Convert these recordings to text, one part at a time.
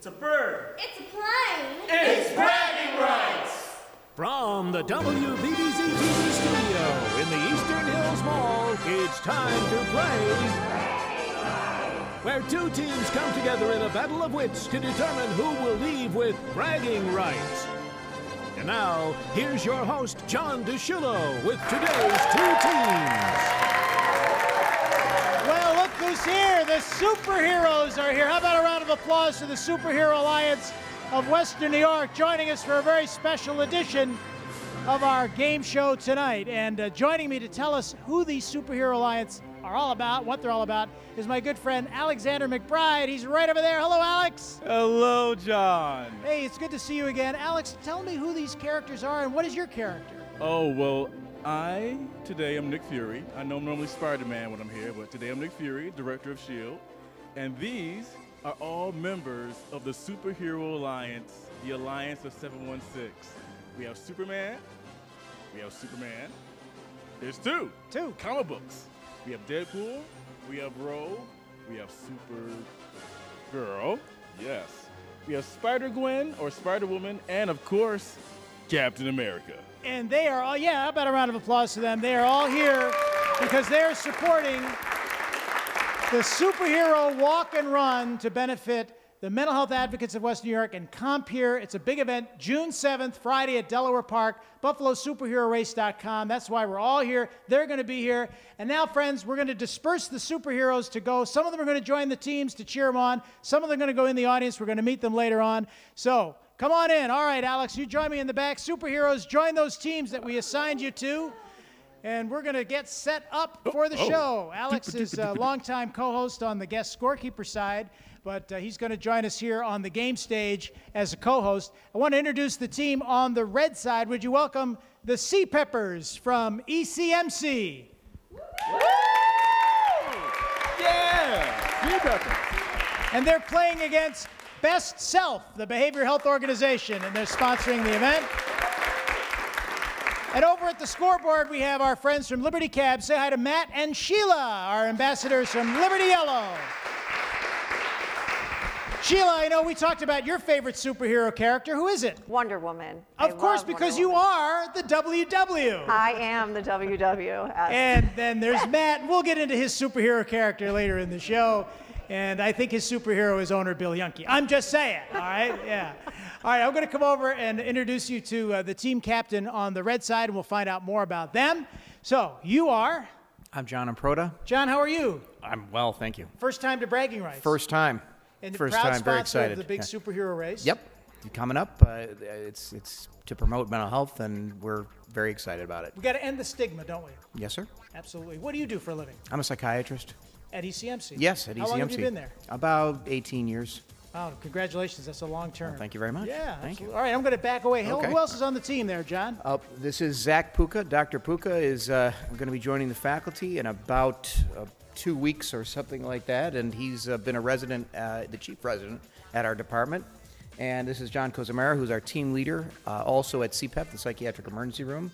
It's a bird. It's a plane. It's bragging rights. From the WBBZ TV studio in the Eastern Hills Mall, it's time to play. Where two teams come together in a battle of wits to determine who will leave with bragging rights. And now, here's your host, John DeShillo, with today's two teams. Who's here. The superheroes are here. How about a round of applause to the Superhero Alliance of Western New York joining us for a very special edition of our game show tonight. And uh, joining me to tell us who the Superhero Alliance are all about, what they're all about, is my good friend Alexander McBride. He's right over there. Hello, Alex. Hello, John. Hey, it's good to see you again. Alex, tell me who these characters are and what is your character? Oh, well, I today am Nick Fury. I know I'm normally Spider Man when I'm here, but today I'm Nick Fury, director of S.H.I.E.L.D. And these are all members of the Superhero Alliance, the Alliance of 716. We have Superman, we have Superman. There's two. Two. Comic books. We have Deadpool, we have Rogue, we have Supergirl. Yes. We have Spider Gwen or Spider Woman, and of course, Captain America. And they are all, yeah, how about a round of applause to them? They are all here because they're supporting the superhero walk and run to benefit the mental health advocates of West New York and Compeer. It's a big event, June 7th, Friday at Delaware Park, BuffaloSuperheroRace.com. That's why we're all here. They're going to be here. And now, friends, we're going to disperse the superheroes to go. Some of them are going to join the teams to cheer them on. Some of them are going to go in the audience. We're going to meet them later on. So come on in. All right, Alex, you join me in the back. Superheroes, join those teams that we assigned you to. And we're going to get set up for the oh. show. Alex is a longtime co host on the guest scorekeeper side, but uh, he's going to join us here on the game stage as a co host. I want to introduce the team on the red side. Would you welcome the Sea Peppers from E ECMC? Yeah! You got And they're playing against Best Self, the behavior health organization, and they're sponsoring the event. And over at the scoreboard, we have our friends from Liberty Cab. Say hi to Matt and Sheila, our ambassadors from Liberty Yellow. Sheila, I know we talked about your favorite superhero character. Who is it? Wonder Woman. Of I course, because Wonder you are the WW. I am the WW. And then there's Matt. We'll get into his superhero character later in the show. And I think his superhero is owner Bill Yunke. I'm just saying, all right? Yeah. All right, I'm going to come over and introduce you to uh, the team captain on the red side, and we'll find out more about them. So, you are. I'm John Improda. John, how are you? I'm well, thank you. First time to bragging rights. First time. and the First proud time, very excited. of the big Yeah. superhero race. Yep. Coming up, uh, it's it's to promote mental health, and we're very excited about it. We got to end the stigma, don't we? Yes, sir. Absolutely. What do you do for a living? I'm a psychiatrist. At ECMC? Yes, at E How ECMC. long have you been there? About 18 years. Oh, congratulations. That's a long term. thank you very much. Yeah. Thank absolutely. you. All right, I'm going to back away. Who, Okay. who else is on the team there, John? Uh, this is Zach Puka. Dr. Puka is uh, going to be joining the faculty in about uh, two weeks or something like that, and he's uh, been a resident, uh, the chief resident at our department. And this is John Cozamara, who's our team leader, uh, also at CPEP, the Psychiatric Emergency Room.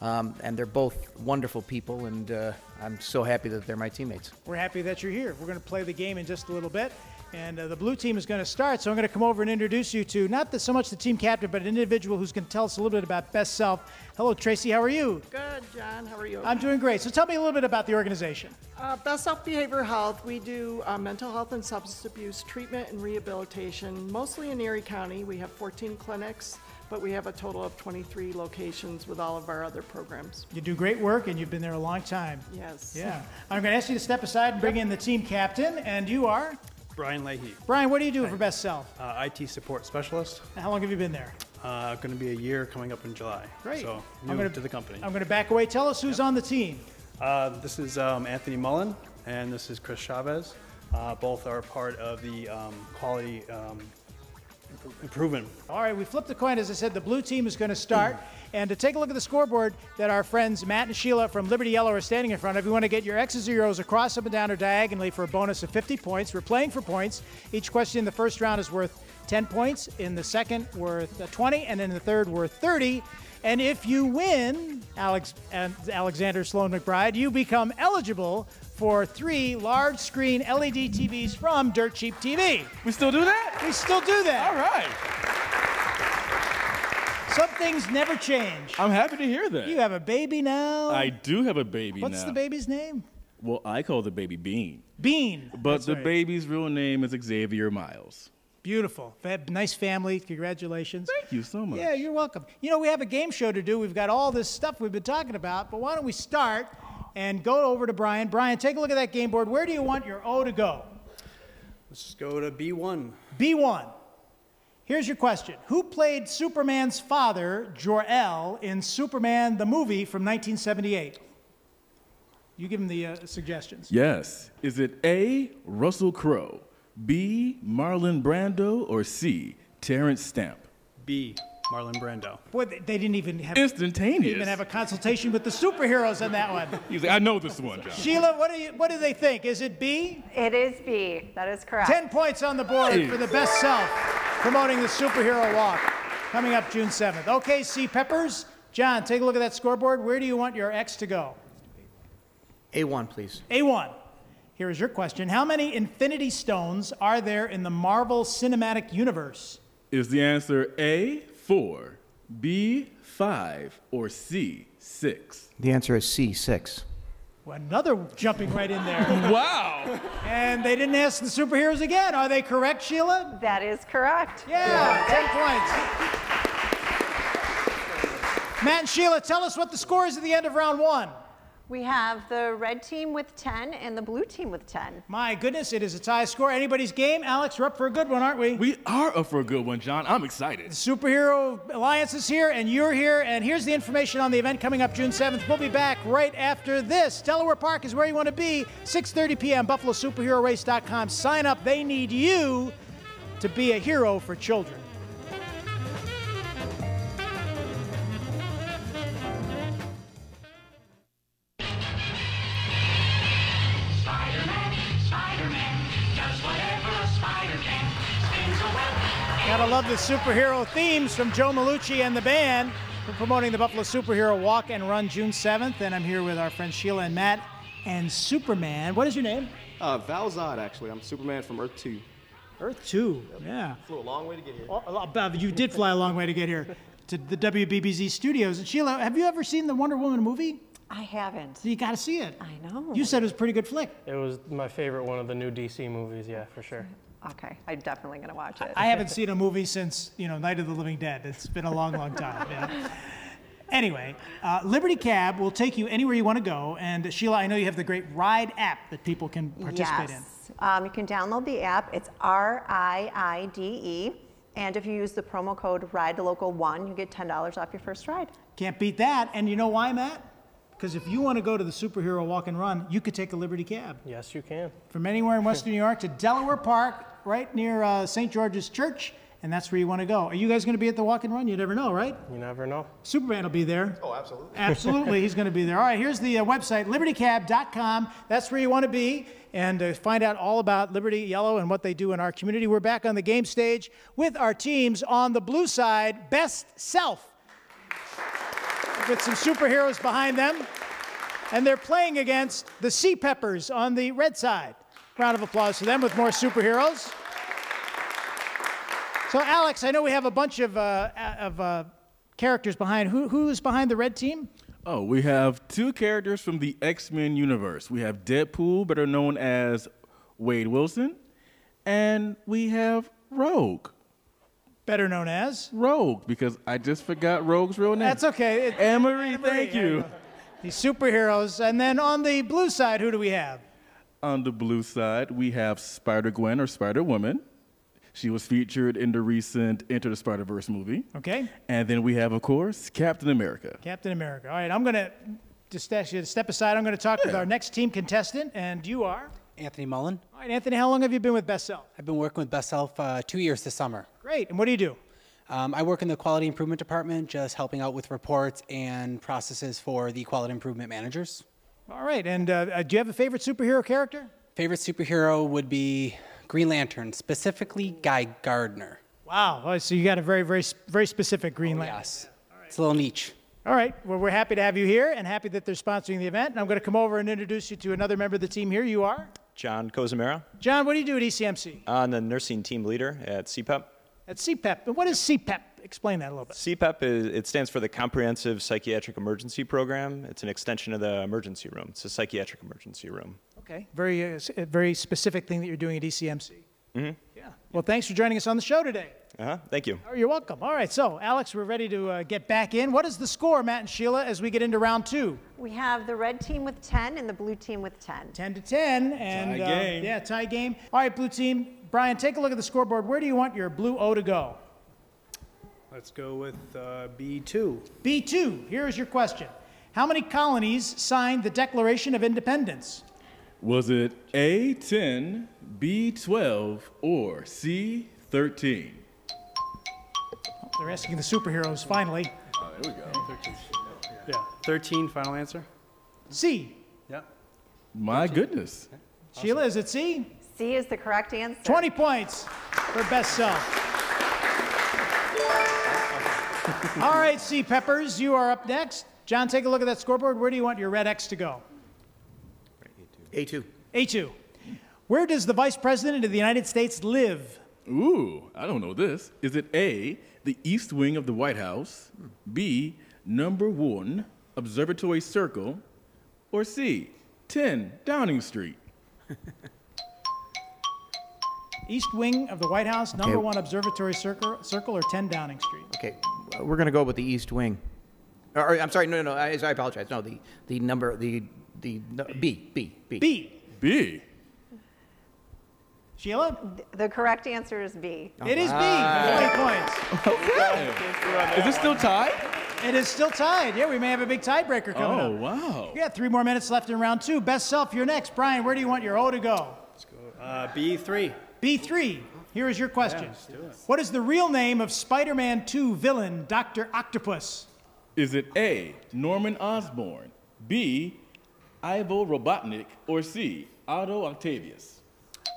Um, and they're both wonderful people, and uh, I'm so happy that they're my teammates. We're happy that you're here. We're going to play the game in just a little bit. And uh, the blue team is going to start. So I'm going to come over and introduce you to not the, so much the team captain, but an individual who's going to tell us a little bit about Best Self. Hello, Tracy. How are you? Good, John. How are you? I'm doing great. So tell me a little bit about the organization. Uh, Best Self Behavioral Health. We do uh, mental health and substance abuse treatment and rehabilitation, mostly in Erie County. We have 14 clinics, but we have a total of 23 locations with all of our other programs. You do great work, and you've been there a long time. Yes. Yeah. I'm going to ask you to step aside and bring in the team captain. And you are? Brian Leahy, Brian, what do you do for Best Self? uh, IT support specialist. How long have you been there? Uh, going to be a year coming up in July. Great. So I'm new gonna- to the company. I'm going to back away. Tell us who's on the team. Uh, this is um, Anthony Mullen and this is Chris Chavez. Uh, both are part of the um, quality um, impro- improvement. All right, we flipped the coin. As I said, the blue team is going to start. And to take a look at the scoreboard that our friends Matt and Sheila from Liberty Yellow are standing in front of, you want to get your X's or your O's across, up and down, or diagonally for a bonus of 50 points. We're playing for points. Each question in the first round is worth 10 points, in the second, worth uh, 20, and in the third, worth 30. And if you win, Alex and Alexander Sloan McBride, you become eligible for three large screen LED TVs from Dirt Cheap TV. We still do that? We still do that. All right. Some things never change. I'm happy to hear that. You have a baby now. I do have a baby What's now. the baby's name? Well, I call the baby Bean. Bean. But That's the right. baby's real name is Xavier Miles. Beautiful. Nice family. Congratulations. Thank you so much. Yeah, you're welcome. You know, we have a game show to do. We've got all this stuff we've been talking about, but why don't we start and go over to Brian? Brian, take a look at that game board. Where do you want your O to go? Let's go to B1. B1. Here's your question Who played Superman's father, Jor-El, in Superman the movie from 1978? You give him the uh, suggestions. Yes. Is it A, Russell Crowe, B, Marlon Brando, or C, Terrence Stamp? B, Marlon Brando. Boy, they, they didn't even have Instantaneous. didn't even have a consultation with the superheroes on that one. He's like, I know this one, John. Sheila, what do you what do they think? Is it B? It is B. That is correct. 10 points on the board Hey. for the best self, promoting the superhero walk, coming up June 7th. Okay, C. Peppers. John, take a look at that scoreboard. Where do you want your X to go? A1, please. A1. Here is your question How many Infinity Stones are there in the Marvel Cinematic Universe? Is the answer A, 4, B, 5, or C, 6? The answer is C6. Well, Another jumping right in there. Wow. and they didn't ask the superheroes again. Are they correct, Sheila? That is correct. Yeah, 10 points. Matt and Sheila, tell us what the score is at the end of round one. We have the red team with 10 and the blue team with 10. My goodness, it is a tie score. Anybody's game. Alex, we're up for a good one, aren't we? We are up for a good one, John. I'm excited. Superhero Alliance is here, and you're here. And here's the information on the event coming up June 7th. We'll be back right after this. Delaware Park is where you want to be. 6:30 p.m. BuffaloSuperheroRace.com. Sign up. They need you to be a hero for children. Gotta love the superhero themes from Joe Malucci and the band. We're promoting the Buffalo Superhero Walk and Run June 7th, and I'm here with our friends Sheila and Matt and Superman. What is your name? Uh, Val Zod, actually. I'm Superman from Earth 2. Earth 2. Yeah. Flew a long way to get here. Oh, a lot- You did fly a long way to get here to the WBBZ studios. And Sheila, have you ever seen the Wonder Woman movie? I haven't. You got to see it. I know. You said it was a pretty good flick. It was my favorite one of the new DC movies, yeah, for sure. Okay, I'm definitely going to watch it. I haven't seen a movie since you know Night of the Living Dead. It's been a long, long time. yeah. Anyway, uh, Liberty Cab will take you anywhere you want to go. And Sheila, I know you have the great Ride app that people can participate in. yes. Um, you can download the app. It's R I I D E. And if you use the promo code RIDE to Local 1, you get $10 off your first ride. Can't beat that. And you know why, Matt? Because if you want to go to the superhero walk and run, you could take a Liberty Cab Yes, you can. from anywhere in Western New York to Delaware Park, right near uh, St. George's Church, and that's where you want to go. Are you guys going to be at the walk and run? You never know, right? You never know. Superman will be there. Oh, absolutely. Absolutely, he's going to be there. All right, here's the uh, website, libertycab.com. That's where you want to be and uh, find out all about Liberty Yellow and what they do in our community. We're back on the game stage with our teams on the blue side, Best Self, with some superheroes behind them. And they're playing against the Sea Peppers on the red side. Round of applause to them with more superheroes. So, Alex, I know we have a bunch of, uh, of uh, characters behind. Who, who is behind the red team? Oh, we have two characters from the X Men universe. We have Deadpool, better known as Wade Wilson, and we have Rogue. Better known as. Rogue, because I just forgot Rogue's real name. That's okay. It- Marie, thank you. These superheroes. And then on the blue side, who do we have? On the blue side, we have Spider Gwen or Spider Woman. She was featured in the recent Enter the Spider Verse movie. Okay. And then we have, of course, Captain America. Captain America. All right, I'm going to just ask you to step aside. I'm going to talk with our next team contestant, and you are? Anthony Mullen. All right, Anthony, how long have you been with Best Self? I've been working with Best Self uh, two years this summer. Great. And what do you do? Um, I work in the quality improvement department, just helping out with reports and processes for the quality improvement managers. All right. And uh, uh, do you have a favorite superhero character? Favorite superhero would be Green Lantern, specifically Guy Gardner. Wow. Oh, so you got a very, very, very specific Green Lantern. Yes. It's a little niche. All right. Well, we're happy to have you here and happy that they're sponsoring the event. And I'm going to come over and introduce you to another member of the team here. You are? John Cozumera. John, what do you do at ECMC? I'm the nursing team leader at CPEP. At CPEP. And what is CPEP? Explain that a little bit. CPEP is it stands for the Comprehensive Psychiatric Emergency Program. It's an extension of the emergency room. It's a psychiatric emergency room. Okay. Very, uh, very specific thing that you're doing at ECMC. Hmm Yeah. Well, thanks for joining us on the show today. Uh-huh. Thank you. Oh, you're welcome. All right. So, Alex, we're ready to uh, get back in. What is the score, Matt and Sheila, as we get into round two? We have the red team with 10 and the blue team with 10. 10 to 10. And, Tie uh, game. yeah, tie game. All right, blue team. Brian, take a look at the scoreboard. Where do you want your blue O to go? Let's go with uh, B2. B2, here is your question. How many colonies signed the Declaration of Independence? Was it A10, B12, or C13? They're asking the superheroes finally. Oh, there we go. Yeah, 13, final answer? C. Yep. My goodness. Sheila, is it C? C is the correct answer. 20 points for best self. All right, C. Peppers, you are up next. John, take a look at that scoreboard. Where do you want your red X to go? A2. A2. Where does the Vice President of the United States live? Ooh, I don't know this. Is it A, the east wing of the White House, B, number one, Observatory Circle, or C, 10 Downing Street? East wing of the White House, number Okay. one Observatory Circle, Circle, or 10 Downing Street? Okay, we're going to go with the east wing. Or, or, I'm sorry, no, no, no, I, I apologize. No, the, the number, the, the, no, B, B, B. B. B. Sheila? The correct answer is B. It is B. 20 points. Okay. Is it still tied? It is still tied. Yeah, we may have a big tiebreaker coming Oh, up. wow. We got three more minutes left in round two. Best self, you're next. Brian, where do you want your O to go? Uh, B3. B3. Here is your question. What is the real name of Spider Man 2 villain, Dr. Octopus? Is it A, Norman Osborn, B, Ivo Robotnik, or C, Otto Octavius?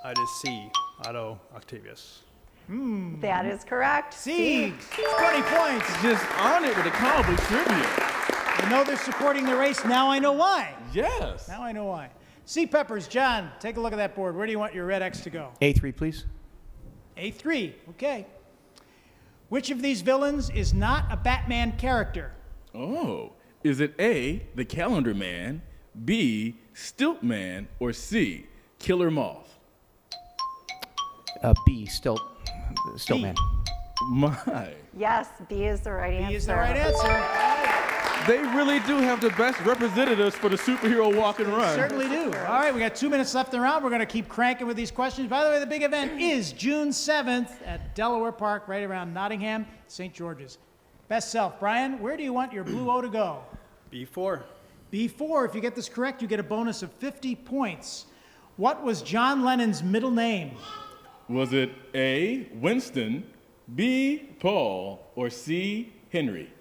It is C, Otto Octavius. Hmm. That is correct. C. 20 points. Just on it with the comic book trivia. I know they're supporting the race. Now I know why. Yes. Now I know why. C. Peppers, John, take a look at that board. Where do you want your red X to go? A3, please. A3. Okay. Which of these villains is not a Batman character? Oh, is it A, the Calendar Man, B, Stilt Man, or C, Killer Moth? Uh, B, still, still B. man. My. Yes, B is the right answer. B is the right answer. They really do have the best representatives for the superhero walk and run. Certainly do. All right, we got two minutes left in the round. We're going to keep cranking with these questions. By the way, the big event is June 7th at Delaware Park, right around Nottingham, St. George's. Best self, Brian, where do you want your blue O to go? B4. B4, if you get this correct, you get a bonus of 50 points. What was John Lennon's middle name? Was it A, Winston, B, Paul, or C, Henry?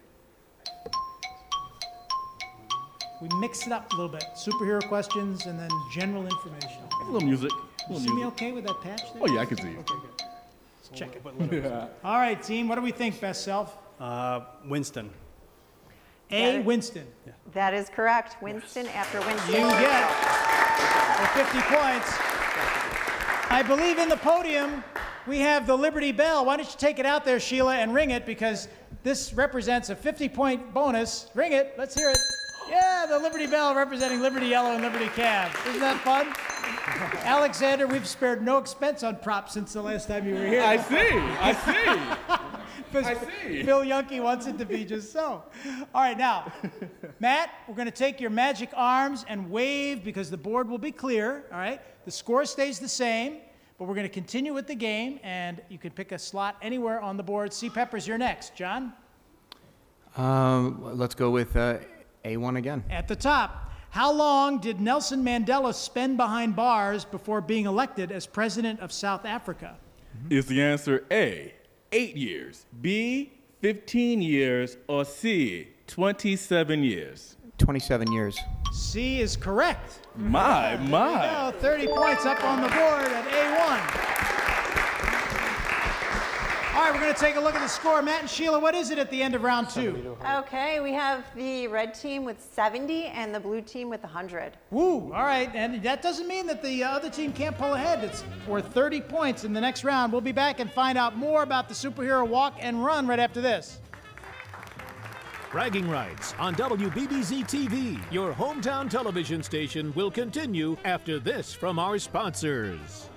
We mix it up a little bit. Superhero questions and then general information. A little music. A You little see me okay with that patch there? Oh, yeah, I can see you. Okay, good. Let's check it. Yeah. All right, team, what do we think, best self? Uh, Winston. A, Got it. Winston. That is correct. Winston after Winston. You get for 50 points. I believe in the podium we have the Liberty Bell. Why don't you take it out there, Sheila, and ring it because this represents a 50 point bonus. Ring it. Let's hear it. Yeah, the Liberty Bell representing Liberty Yellow and Liberty Cab. Isn't that fun? Alexander, we've spared no expense on props since the last time you were here. I see. I see. Because I see. Phil Yunke wants it to be just so. All right, now, Matt, we're going to take your magic arms and wave because the board will be clear. All right, the score stays the same, but we're going to continue with the game, and you can pick a slot anywhere on the board. C. Peppers, you're next. John, Um, let's go with uh, A1 again. at the top. How long did Nelson Mandela spend behind bars before being elected as president of South Africa? Is the answer A, eight years, B, 15 years, or C, 27 years? 27 years. C is correct. My, my. Now, 30 points up on the board at A1. All right, we're going to take a look at the score. Matt and Sheila, what is it at the end of round two? Okay, we have the red team with 70 and the blue team with 100. Woo! All right, and that doesn't mean that the uh, other team can't pull ahead. It's worth 30 points in the next round. We'll be back and find out more about the superhero walk and run right after this. Bragging Rights on WBBZ TV, your hometown television station, will continue after this from our sponsors.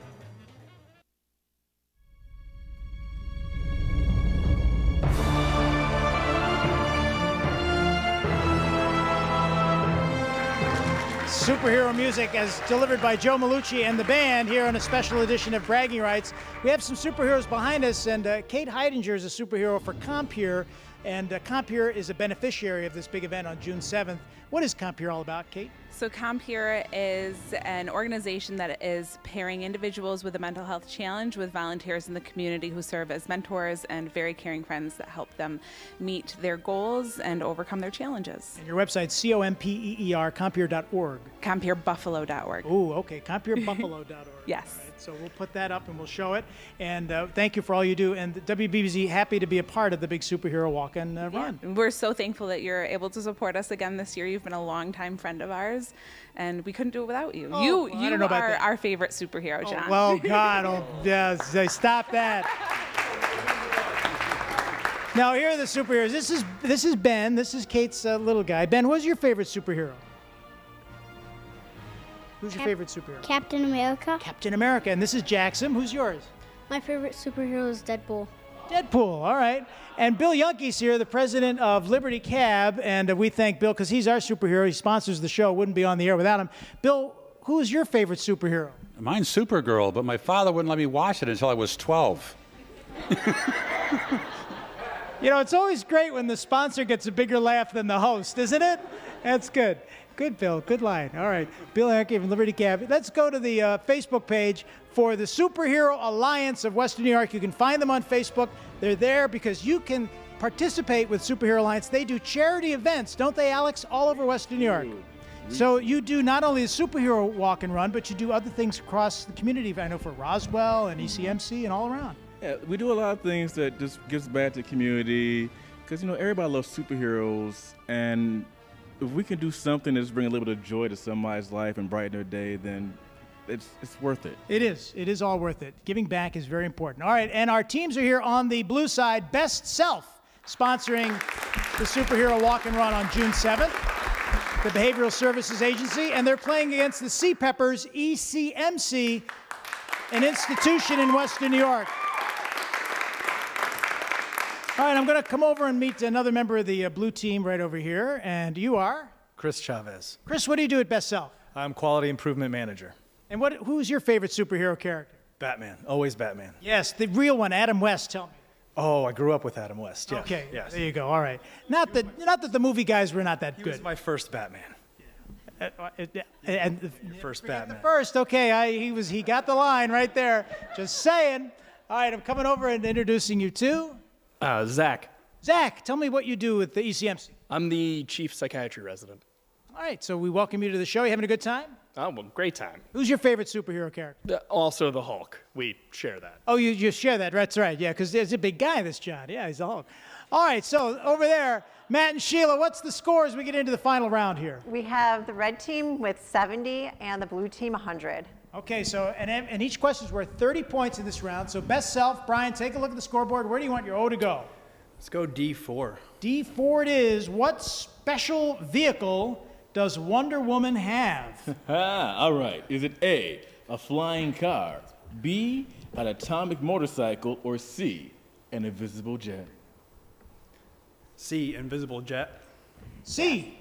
Superhero music as delivered by Joe Malucci and the band here on a special edition of Bragging Rights. We have some superheroes behind us, and uh, Kate Heidinger is a superhero for Compeer, and uh, Compeer is a beneficiary of this big event on June 7th. What is Compeer all about, Kate? So, Compeer is an organization that is pairing individuals with a mental health challenge with volunteers in the community who serve as mentors and very caring friends that help them meet their goals and overcome their challenges. And your website, C O M P E E R, compeer.org. CompeerBuffalo.org. Ooh, okay, compeerbuffalo.org. yes. Right, so we'll put that up and we'll show it. And uh, thank you for all you do. And WBBZ, happy to be a part of the big superhero walk and uh, run. We're so thankful that you're able to support us again this year. You've been a longtime friend of ours, and we couldn't do it without you. Oh, you well, you know are our favorite superhero, John. Well, God, oh, yes, say, stop that. Now here are the superheroes. This is this is Ben. This is Kate's uh, little guy. Ben, what's your favorite superhero? Who's your Cap- favorite superhero? Captain America. Captain America. And this is Jackson. Who's yours? My favorite superhero is Deadpool. Deadpool. All right. And Bill Younke's here, the president of Liberty Cab, and uh, we thank Bill because he's our superhero. He sponsors the show. Wouldn't be on the air without him. Bill, who is your favorite superhero? Mine's Supergirl, but my father wouldn't let me watch it until I was 12. You know, it's always great when the sponsor gets a bigger laugh than the host, isn't it? That's good. Good, Bill. Good line. All right. Bill Hackey from Liberty Cab. Let's go to the uh, Facebook page for the Superhero Alliance of Western New York. You can find them on Facebook. They're there because you can participate with Superhero Alliance. They do charity events, don't they, Alex, all over Western New York? So you do not only the superhero walk and run, but you do other things across the community. I know for Roswell and E ECMC and all around. Yeah, we do a lot of things that just gives back to the community because you know everybody loves superheroes, and if we can do something that's bring a little bit of joy to somebody's life and brighten their day, then it's it's worth it. It is. It is all worth it. Giving back is very important. All right, and our teams are here on the blue side. Best Self sponsoring the superhero walk and run on June 7th. The Behavioral Services Agency, and they're playing against the Sea Peppers ECMC, an institution in Western New York. All right, I'm going to come over and meet another member of the uh, blue team right over here, and you are Chris Chavez. Chris. What do you do at Best Self? I'm quality improvement manager. And what? Who's your favorite superhero character? Batman. Always Batman. Yes, the real one, Adam West. Tell me. Oh, I grew up with Adam West. Yes. Okay, Yes. there you go. All right. Not that, not that the movie guys were not that He good. was my first Batman. Uh, uh, and the First Batman. first, okay, I, he was, he got the line right there. Just saying. All right, I'm coming over and introducing you to Uh, Zach, Zach. Tell me what you do with the ECMC. I'm the chief psychiatry resident. All right, so we welcome you to the show. You having a good time? Oh, well, great time. Who's your favorite superhero character? Uh, Also, the Hulk. We share that. Oh, you, you share that. That's right. Yeah, because there's a big guy, this John. Yeah, he's a Hulk. All right, so over there, Matt and Sheila, what's the score as we get into the final round here? We have the red team with 70 and the blue team 100. Okay, so and, and each question is worth 30 points in this round. So best self, Brian, take a look at the scoreboard. Where do you want your O to go? Let's go D4. D4 it is. What special vehicle does Wonder Woman have? Ah, all right. Is it A, a flying car, B, an atomic motorcycle, or C, an invisible jet? C, invisible jet. C.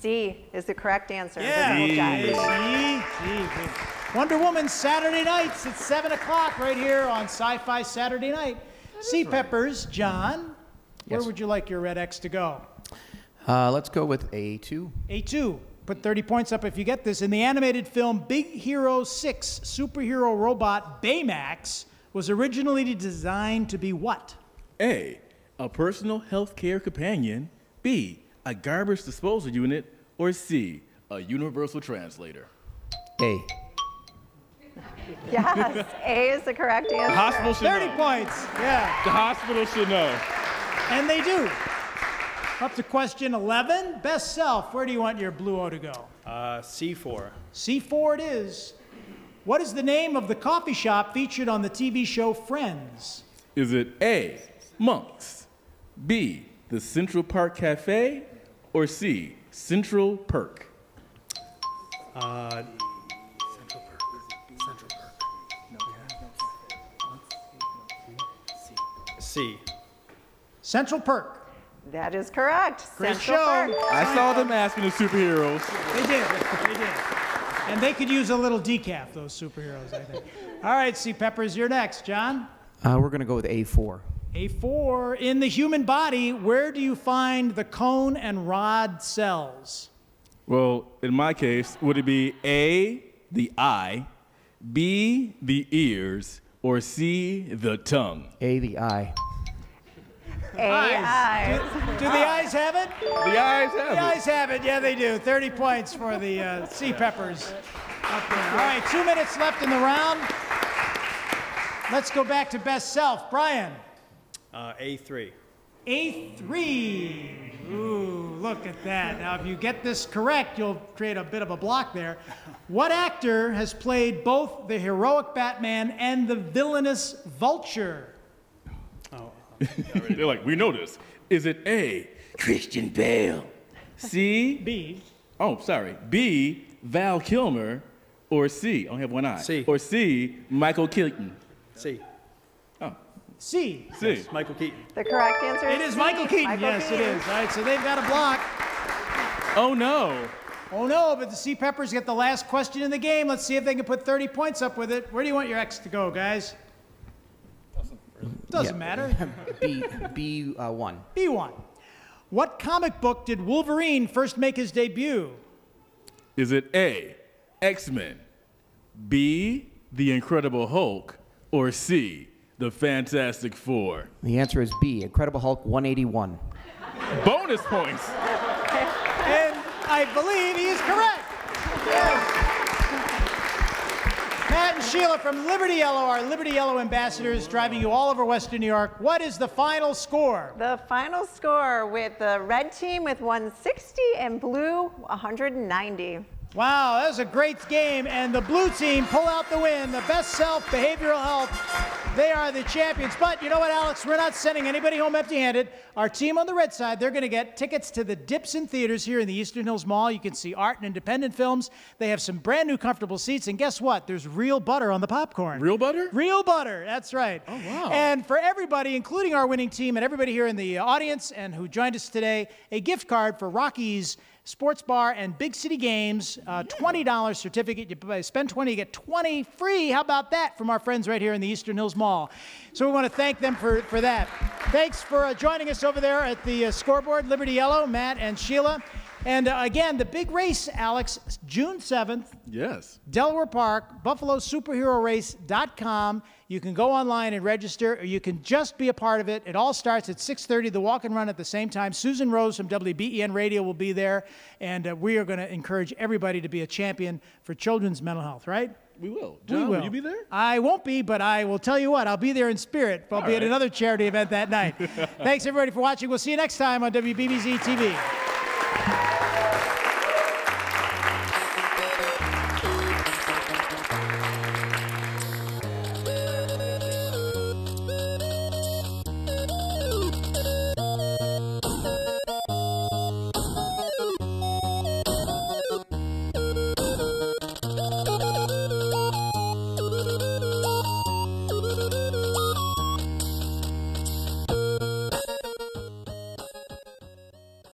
C is the correct answer. Yeah. invisible jet. C. C. Wonder Woman Saturday nights at 7 o'clock right here on Sci Fi Saturday Night. Sea Peppers, John, where Yes. would you like your red X to go? Uh, let's go with A2. A2. Put 30 points up if you get this. In the animated film Big Hero 6, superhero robot Baymax was originally designed to be what? A, a personal health care companion, B, a garbage disposal unit, or C, a universal translator? A. Yes, A is the correct answer. The hospital should 30 know. points. Yeah. The hospital should know. And they do. Up to question 11. Best self, where do you want your blue O to go? Uh, C4. C4 it is. What is the name of the coffee shop featured on the TV show Friends? Is it A, Monks, B, the Central Park Cafe, or C, Central Perk? Uh, C. Central Perk. That is correct. Great Central show. Park. I saw them asking the superheroes. They did. They did. And they could use a little decaf, those superheroes, I think. All right, C. Peppers, you're next. John? Uh, we're going to go with A4. A4. In the human body, where do you find the cone and rod cells? Well, in my case, would it be A, the eye, B, the ears, or C, the tongue? A, the eye. A, eyes. Do the eyes have it? The eyes have The it. The eyes have it. Yeah, they do. 30 points for the uh, Sea Peppers up. All right, two minutes left in the round. Let's go back to best self. Brian, Uh, A3. A3. Ooh, look at that. Now, if you get this correct, you'll create a bit of a block there. What actor has played both the heroic Batman and the villainous Vulture? They're like, we know this. Is it A, Christian Bale, C, B, oh, sorry, B, Val Kilmer, or C, I only have one eye, C. or C, Michael Keaton? C. Oh, C. C. Michael Keaton. The correct answer It is is C, Michael Keaton. Michael yes, it Keaton. is. All right, so they've got a block. Oh no. Oh no, but the Sea Peppers get the last question in the game. Let's see if they can put 30 points up with it. Where do you want your X to go, guys? Doesn't Yeah. matter. B, B, uh, 1. B1. What comic book did Wolverine first make his debut? Is it A, X Men, B, The Incredible Hulk, or C, The Fantastic Four? The answer is B, Incredible Hulk 181. Bonus points. And I believe he is correct. Yes. And Sheila from Liberty Yellow, our Liberty Yellow ambassadors, driving you all over Western New York. What is the final score? The final score with the red team with 160 and blue 190. Wow, that was a great game, and the blue team pull out the win. The best self behavioral health. They are the champions. But you know what, Alex? We're not sending anybody home empty-handed. Our team on the red side, they're going to get tickets to the Dipson Theaters here in the Eastern Hills Mall. You can see art and independent films. They have some brand new comfortable seats, and guess what? There's real butter on the popcorn. Real butter? Real butter. That's right. Oh, wow. And for everybody, including our winning team and everybody here in the audience and who joined us today, a gift card for Rockies Sports Bar and Big City Games, uh, $20 certificate. You spend 20, you get 20 free. How about that from our friends right here in the Eastern Hills Mall? So we want to thank them for, for that. Thanks for uh, joining us over there at the uh, scoreboard, Liberty Yellow, Matt and Sheila. And uh, again, the big race, Alex, June 7th, Yes. Delaware Park, BuffaloSuperheroRace.com. You can go online and register, or you can just be a part of it. It all starts at 6:30. The walk and run at the same time. Susan Rose from WBEN Radio will be there, and uh, we are going to encourage everybody to be a champion for children's mental health. Right? We will. we will. will you be there? I won't be, but I will tell you what. I'll be there in spirit. I'll All be at another charity event that night. Thanks everybody for watching. We'll see you next time on WBBZ TV.